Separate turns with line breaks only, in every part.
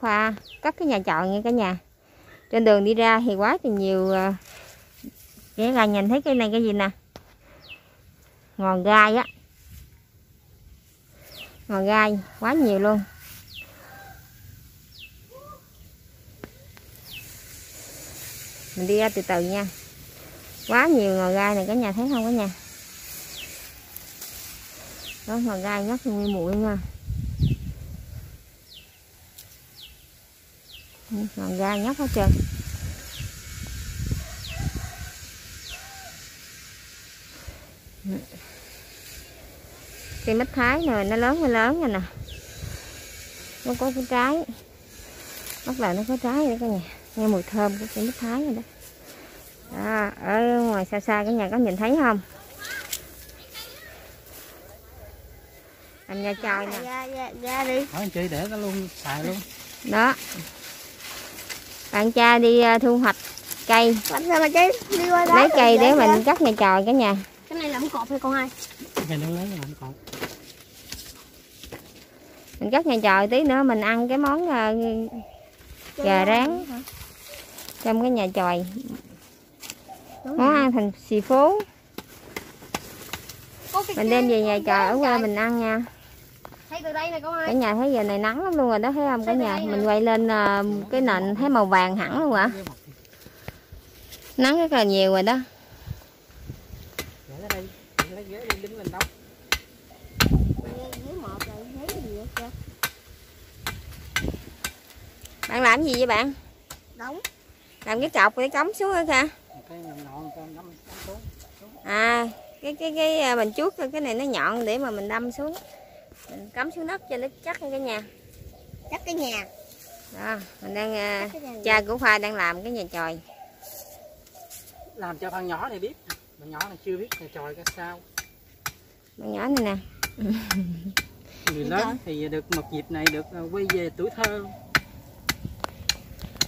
khoa các cái nhà trọ nha cả nhà. Trên đường đi ra thì quá thì nhiều ờ, à, nghĩa là nhìn thấy cái này cái gì nè? Ngòn gai á. Ngòn gai quá nhiều luôn. Mình đi ra từ từ nha. Quá nhiều ngòn gai này cả nhà thấy không cả nhà? Đó ngòn gai ngắt nguyên mũi nha. Ngò gai nhóc hết trơn. Cây mít thái này nó lớn mới lớn rồi nè. Nó có cái trái. Bắt đầu nó có trái rồi cả nhà. Nghe mùi thơm của cây mít thái rồi đó. Đó, ở ngoài xa xa cả nhà có nhìn thấy không? Làm nhà chòi nè
ra ra ra đi.
Hỏi anh chị để nó luôn xài luôn.
Đó bạn cha đi à, thu hoạch cây. Lấy cây để mình cắt nhà chòi cả nhà.
Cái này làm cọp hay con ai?
Về nó lấy làm còn
mình cắt nhà chòi tí nữa mình ăn cái món à, gà rán trong cái nhà chòi món ăn thành xì phố.
Có cái
mình đem về nhà chòi ở quê mình ăn nha
thấy từ đây này con
cả
ai
nhà thấy giờ này nắng lắm luôn rồi đó thấy không? Cả nhà mình quay lên à, cái nền thấy màu vàng hẳn luôn hả? Nắng rất là nhiều rồi đó. Bạn làm gì vậy bạn?
Đóng.
Làm cái cọc để cắm xuống hả?
Xuống
à cái cái cái à, mình chuốt cái này nó nhọn để mà mình đâm xuống mình cắm xuống đất cho nó chắc nha cả nhà.
Chắc cái nhà.
Đó mình đang à,
cái nhà
cha của khoa đang làm cái nhà chòi.
Làm cho thằng nhỏ này biết. Thằng nhỏ này chưa biết là tròi cái sao.
Con nhỏ này nè.
Người lớn thì được một dịp này được ờ, quay về tuổi thơ.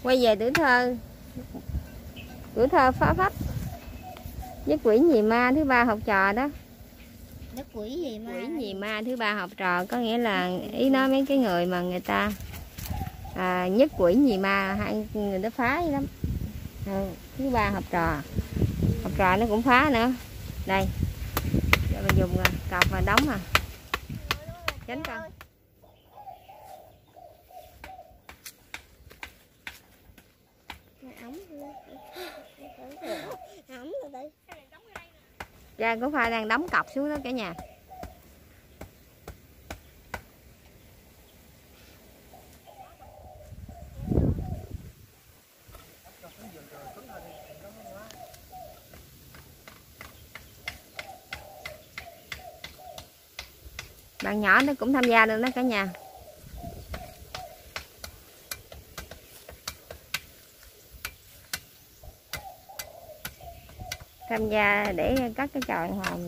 Quay về tuổi thơ. Tuổi thơ phá phách. Với quỷ nhì ma thứ ba học trò đó
đất quỷ gì ma?
Quỷ gì ma? Thứ ba học trò có nghĩa là ý nói mấy cái người mà người ta à, nhất quỷ gì ma hai người đó phá lắm. Ừ, thứ ba học trò. Học trò nó cũng phá nữa. Đây giờ mình dùng à, cọc mà đóng à. Tránh con
ấm ấm rồi đây
cha của pha đang đóng cọc xuống đó cả nhà. Bạn nhỏ nó cũng tham gia được đó cả nhà. Tham gia để cắt cái chòi hoặc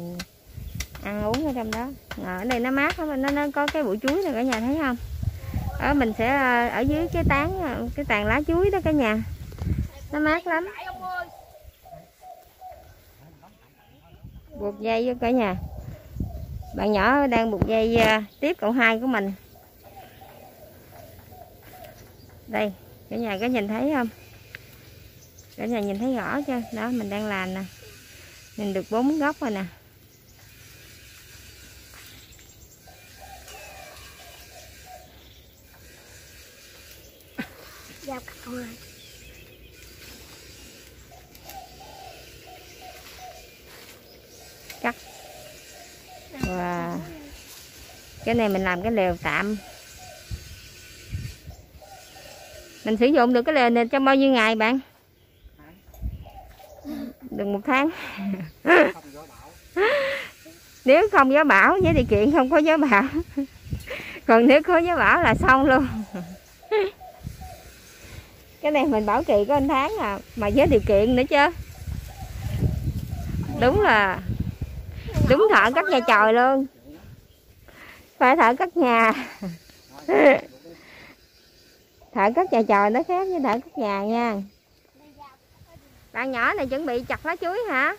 ăn uống ở trong đó. À, ở đây nó mát lắm nó nó có cái bụi chuối này cả nhà thấy không? Ở mình sẽ ờ, ở dưới cái tán cái tàn lá chuối đó cả nhà. Nó mát lắm. Buộc dây vô cả nhà. Bạn nhỏ đang buộc dây tiếp cậu hai của mình. Đây cả nhà có nhìn thấy không? Cả nhà nhìn thấy rõ chưa? Đó mình đang làm nè mình được bốn góc rồi nè.
Giao cặp con ai
và cái này mình làm cái lều tạm. Mình sử dụng được cái lều này trong bao nhiêu ngày bạn tháng. Nếu không gió bão với điều kiện không có gió bão. Còn nếu có gió bão là xong luôn. Cái này mình bảo trì có một tháng à mà với điều kiện nữa chứ. Đúng là đúng thợ cắt nhà trời luôn. Phải thợ cắt nhà. Thợ cắt nhà trời nó khác với thợ cắt nhà nha bạn nhỏ này chuẩn bị chặt lá chuối hả?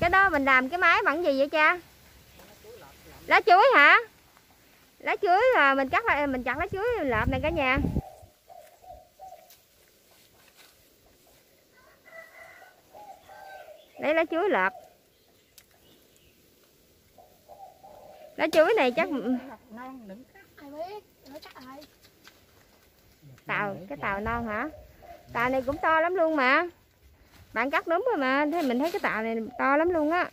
Cái đó mình làm cái máy bằng gì vậy cha? Lá chuối hả? Lá chuối là mình cắt lại mình chặt lá chuối lợp này cả nhà. Lấy lá chuối lợp. Lá chuối này chắc
non đừng
ai biết nó chắc ai.
Tàu cái tàu non hả? Tàu này cũng to lắm luôn mà bạn cắt đúng rồi mà, thế mình thấy cái tàu này to lắm luôn á.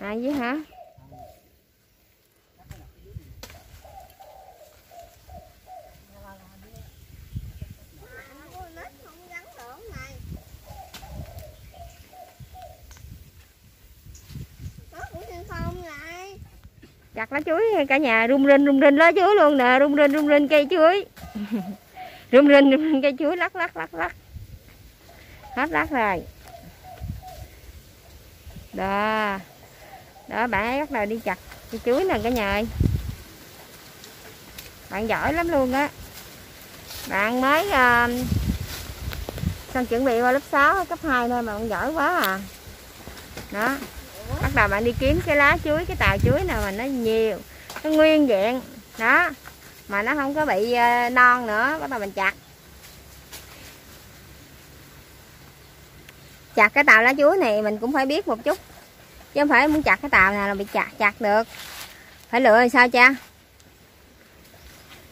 À vậy hả? Chặt lá chuối, cả nhà rung rinh rung rinh lá chuối luôn nè, rung rinh rung rinh cây chuối. Rung rinh rung rinh cây chuối, lắc lắc lắc lắc hết rác rồi. Đó. Đó bạn ấy bắt đầu đi chặt cây chuối nè cả nhà ơi. Bạn giỏi lắm luôn á. Bạn mới uh, xong chuẩn bị qua lớp 6 cấp 2 thôi mà bạn giỏi quá à. Đó. Bắt đầu bạn đi kiếm cái lá chuối cái tàu chuối nào mà nó nhiều nó nguyên vẹn. Đó. Mà nó không có bị ờ, non nữa bắt đầu mình chặt. Chặt cái tàu lá chuối này mình cũng phải biết một chút. Chứ không phải muốn chặt cái tàu nào là bị chặt chặt được. Phải lựa làm sao cha?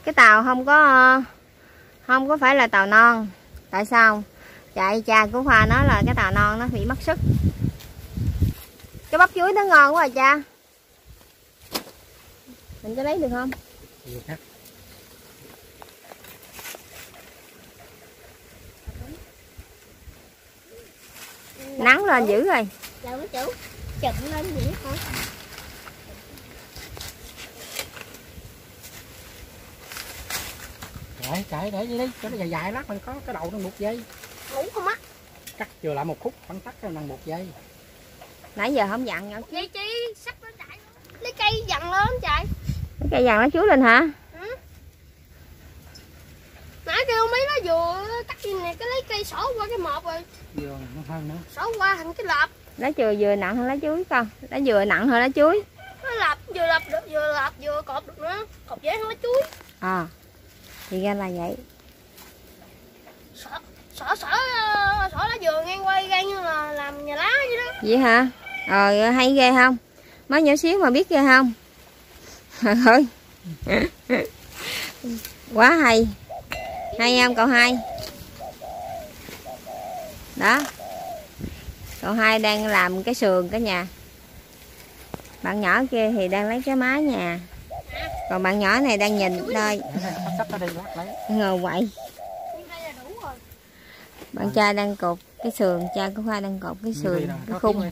Cái tàu không có không có phải là tàu non. Tại sao? Chạy cha của khoa nói là cái tàu non nó bị mất sức. Cái bắp chuối nó ngon quá à cha. Mình có lấy được không?
Được
nắng lên dữ rồi.
Chụm lên hả?
Chạy chạy để đi cho nó dài dài lát mình có cái đầu nó một giây
ngủ không á?
Cắt vừa lại một khúc khoảng tắt nó một giây
nãy giờ không dặn nhau
vậy chi sắp nó chạy lấy cây dằn lên chạy
cái vàng lá chuối lên hả
nãy kêu mấy nó vừa cắt gì nè cái lấy cây sổ qua cái một rồi.
Vừa nó hơn nữa
sổ qua thành cái lợp.
Lá chừa vừa nặng hơn lá chuối con. Lá dừa nặng hơn lá chuối.
Nó lợp vừa lợp được vừa lợp vừa cột được nữa. Cột dễ hơn nó chuối.
À thì ra là vậy.
Sợ sợ sợ sợ lá dừa ngang quay gan như là làm nhà lá vậy đó.
Vậy hả? Ờ hay ghê không? Mới nhỏ xíu mà biết ghê không? Thôi quá hay hay không cậu hai. Đó. Cậu hai đang làm cái sườn cả nhà. Bạn nhỏ kia thì đang lấy cái máy nhà. Còn bạn nhỏ này đang nhìn đây ngồi quậy.
Nhưng đây là đủ rồi
bạn trai đang cột cái sườn cha của khoa đang cột cái sườn cái khung.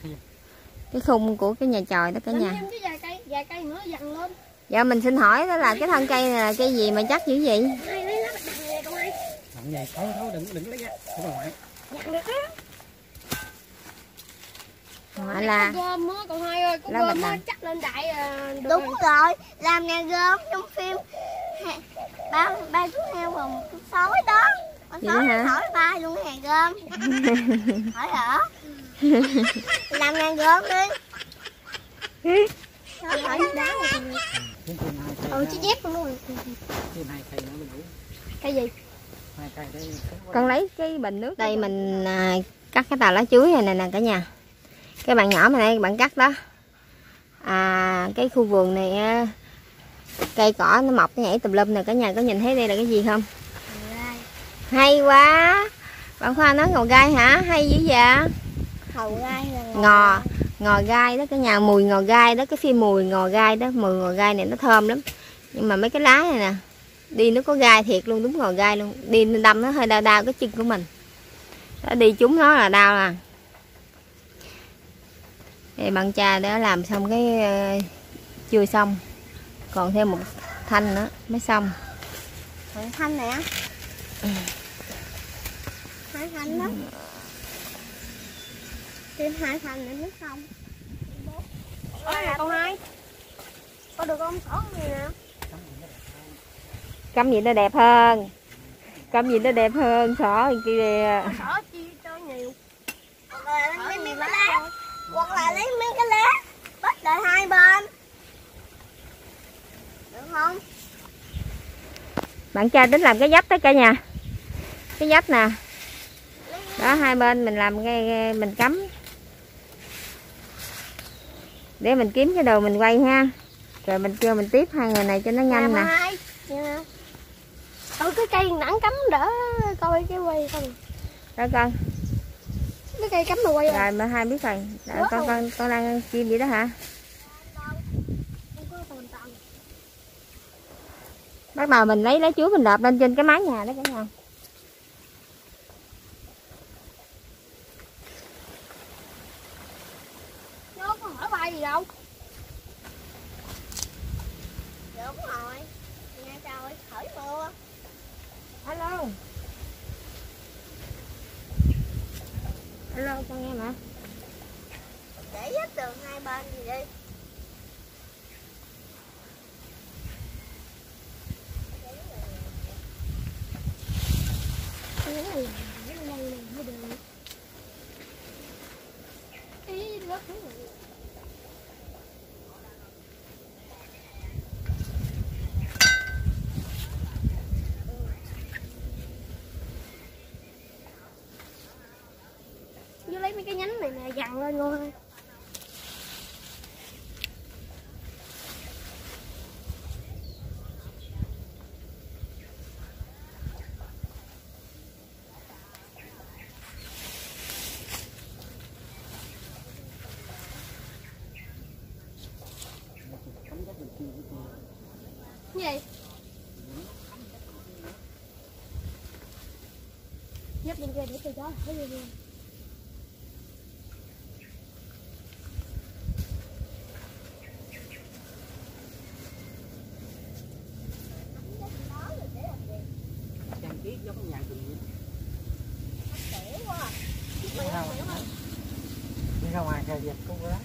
cái khung của cái nhà chòi đó cả nhà.
thêm cái vài cây vài cây nữa dằn lên.
Dạ mình xin hỏi đó là cái thân cây này là cây gì mà chắc dữ vậy
hai lấy lá bạch đằng này con hai
nặng vậy thôi thôi đừng đừng lấy ra không có ngoại.
Dằn được á.
Gọi là
gom á con hai ơi con gom á chắc lên đại à, được
Đúng
rồi.
rồi, làm nhà gớm trong phim. Ba ba chú heo và một chú sói đó. Con sói
hả?
hỏi ba luôn nhà gớm hỏi hả? Làm nhà gớm đi. Sói hỏi đá
cây
ừ chiếc dép luôn
cây đủ.
Cây gì
con lấy cái bình nước đây mình à, cắt cái tàu lá chuối này nè nè cả nhà. Cái bạn nhỏ mà đây bạn cắt đó. À cái khu vườn này á, cây cỏ nó mọc nó nhảy tùm lum nè cả nhà có nhìn thấy đây là cái gì không? Hay quá. Bạn khoa nói ngò gai hả? Hay dữ vậy?
Hầu gai là
ngò ngò gai đó cả nhà. Mùi ngò gai đó cái phim mùi ngò gai đó. Mùi ngò gai này nó thơm lắm. Nhưng mà mấy cái lá này nè đi nó có gai thiệt luôn đúng rồi gai luôn. Đi đâm nó hơi đau đau cái chân của mình. Đó đi chúng nó là đau à. Thì bạn cha đã làm xong cái ờ, chưa xong. Còn thêm một thanh nữa mới xong.
Thằng thanh nè. Hai thanh đó. Thêm hai thanh nữa mới xong.
Ôi, con hai có được không có gì nè
cắm gì nó đẹp hơn. Cắm gì nó đẹp hơn xỏ kia.
Sổ chi cho nhiều.
Hoặc là lấy mấy cái lá. Hoặc là lấy mấy cái lá. Bắt lại hai bên. Không?
Bạn trai tính làm cái dấp đó cả nhà. Cái dấp nè. Đó hai bên mình làm cái mình cắm. Để mình kiếm cái đồ mình quay ha. Rồi mình kêu mình tiếp hai người này cho nó nhanh nè
ừ cái cây nặng cắm đỡ coi cái quay không.
Đó con.
Cái cây cắm mà quay à?
rồi mà hai biết rồi rồi,
Ủa,
con con con đang ăn chim vậy đó hả? Bắt đầu mình lấy lá chuối mình đạp lên trên cái mái nhà đó cả nhà.
Gì đâu.
Đúng rồi. Nghe trời khởi mưa
alo alo con nghe mà.
Để hết tường hai bên gì đi.
Cái này là cái này là mới được. Ý lớp thứ này. Vô lấy mấy cái nhánh này nè, dằn lên luôn thôi gì? Nhấp bên kia để cho gió thấy luôn
trang trí giống nhà rừng vậy
Tiểu quá à.
đi ra ngoài đi ra ngoài kìa dẹp con đó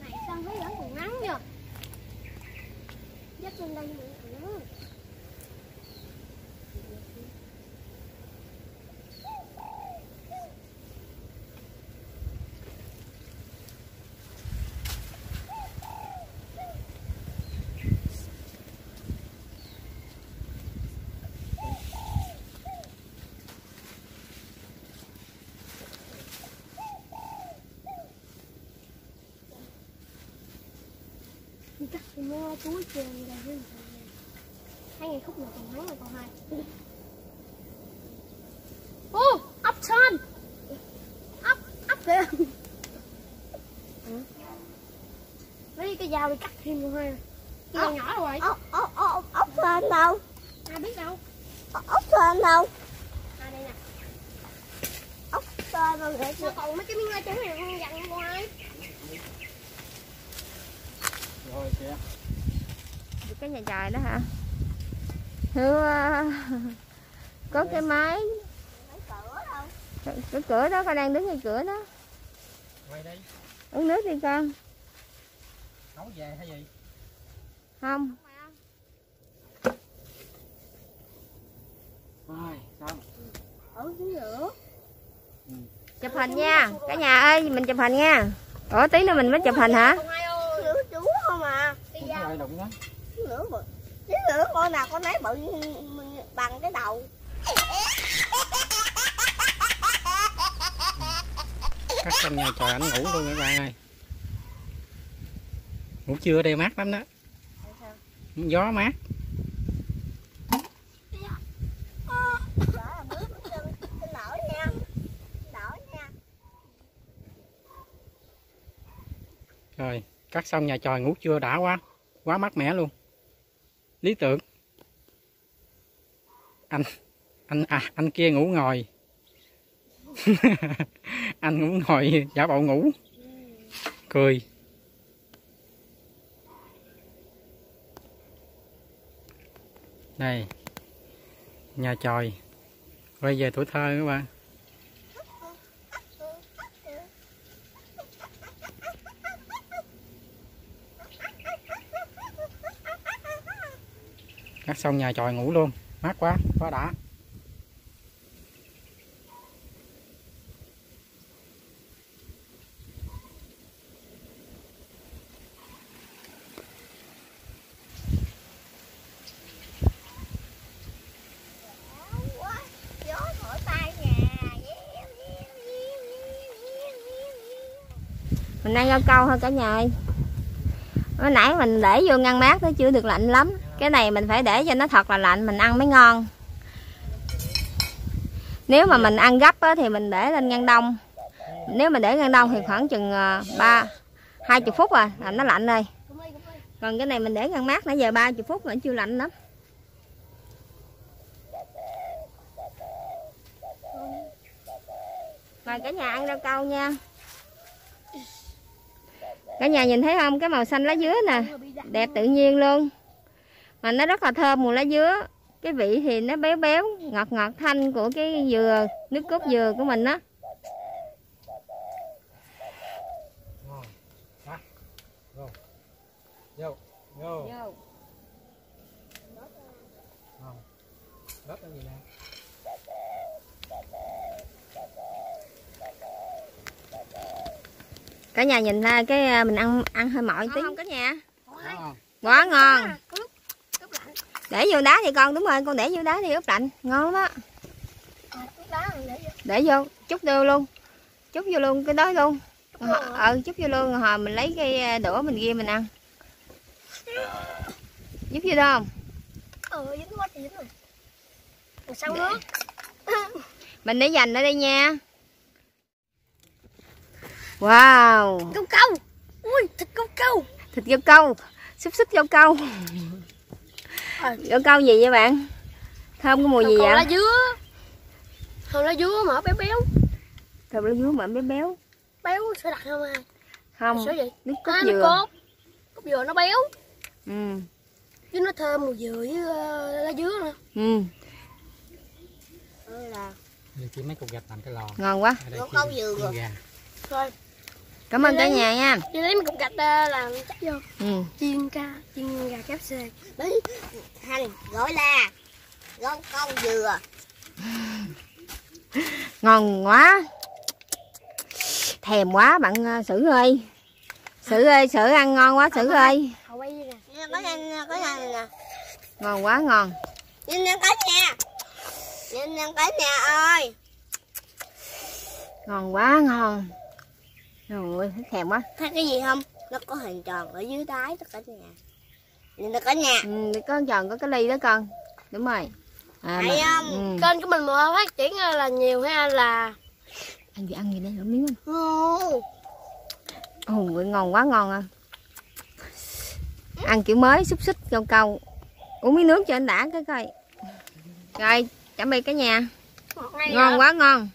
này sao thấy vẫn còn nắng chưa dắt lên đây vẫn còn nắng Đi cắt thì mua túi trường là hơn hai ngày khúc là còn nắng là còn hai. Ô ốc son ốc ốc kìa lấy cái dao đi cắt thêm luôn ha cái dao nhỏ rồi.
Ốc ốc ốc ốc sên đâu?
Ai biết đâu.
Ốc sên đâu?
À đây nè.
Ốc đâu để
sao còn mấy cái miếng lá chuối này không dặn ngoài
rồi kìa
Được cái nhà trời đó hả? Hứa có cái máy.
Mấy cửa đâu
cái cửa đó con đang đứng ngay cửa đó.
Quay đây
uống nước đi con.
Nấu về hay gì?
Không.
Rồi xong.
Ở dưới nữa
chụp hình nha. Cả nhà ơi mình chụp hình nha. Ủa tí nữa mình mới chụp hình hả
còn hai ơi
Chữ chú không à
ai đụng đó
nữa bự. Chứ nữa con nào con nấy bự bằng cái đầu.
Cắt trong nhà trời ảnh ngủ luôn các bạn ơi. Ngủ trưa ở đây mát lắm đó. Gió mát. Rồi cắt xong nhà trời ngủ trưa đã quá quá mát mẻ luôn. Lý tưởng. Anh anh à anh kia ngủ ngồi. Anh ngủ ngồi, giả bộ ngủ. Cười. Đây. Nhà tròi quay về tuổi thơ các bạn xong nhà tròi ngủ luôn. Mát quá quá đã.
Mình đang ra câu thôi cả nhà ơi. Bữa nãy mình để vô ngăn mát nó chưa được lạnh lắm cái này mình phải để cho nó thật là lạnh mình ăn mới ngon. Nếu mà mình ăn gấp á, thì mình để lên ngăn đông. Nếu mà để ngăn đông thì khoảng chừng ờ, ba hai chục phút à là nó lạnh rồi. Còn cái này mình để ngăn mát nãy giờ ba chục phút vẫn chưa lạnh lắm. Mời cả nhà ăn rau câu nha. Cả nhà nhìn thấy không? Cái màu xanh lá dứa nè. Đẹp tự nhiên luôn mà nó rất là thơm mùi lá dứa. Cái vị thì nó béo béo ngọt ngọt thanh của cái dừa nước cốt dừa của mình á.
Ngon đó vô vô vô đất cái gì nè
cả nhà nhìn ra cái à, mình ăn ăn hơi mỏi tí. Không cả nhà?
Ngon.
Quá ngon
À, có lúc lúc lạnh
để vô đá thì con đúng rồi con để vô đá thì ướp lạnh. Ngon lắm á.
À, mình để vô.
Chút vô luôn. Chút vô luôn cái đó luôn. Ờ chút vô luôn hồi mình lấy cái à, đũa mình ghi mình ăn. Giúp vô đó không?
Ờ dính quá thì dính rồi Rồi sau nước.
Mình để dành ở đây nha. Wow.
Câu câu ui thịt câu câu
thịt rau câu xúc xích rau câu
Ờ.
rau câu gì vậy bạn? Thơm cái mùi gì
còn lá
vậy
dứa. Còn lá dứa mà béo béo.
Thơm lá dứa mà béo béo.
Béo sẽ đặt không ai
không
sữa gì?
nước cốt
à, nó
dừa.
cốt. Cốt dừa nó béo.
Ừ.
Chứ nó thơm mùi dừa với ờ, lá dứa nữa.
Ừ.
Giờ chỉ mấy cục gạch làm cái lò.
Ngon quá.
Có
chiên-
câu dừa rồi.
gà.
Cảm ơn cả nhà nha.
Đi lấy một cục gạch làm chắc vô.
Ừ.
Chiên ca chiên gà kép xê.
Hành gọi là rau câu dừa.
Ngon quá. Thèm quá bạn ờ, sử ơi. Sử ơi sử ăn ngon quá sử ơi. ngon quá ngon.
Nhìn nè cả nhà nhìn nè cả nhà ơi.
Ngon quá ngon rồi thèm quá.
Thấy cái gì không? Nó có hình tròn ở dưới đáy đó cả nhà. Nhìn nè cả nhà.
Ừ, con tròn có cái ly đó con. Đúng rồi. À, mà-
không?
ừ.
kênh của mình mà phát triển là nhiều hay là
anh gì ăn gì đây? Lỡ miếng anh.
Ngon.
ồ ngon quá ngon à. Ăn kiểu mới xúc xích rau câu uống miếng nước cho anh đã cái coi. Rồi chuẩn bị cả nhà. Ngon quá ngon